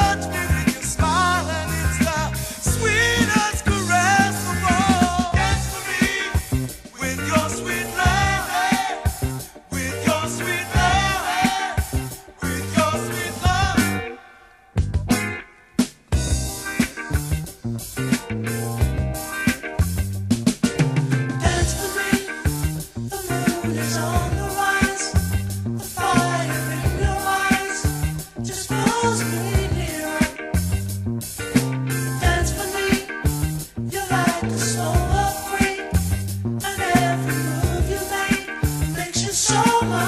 touch me. so much.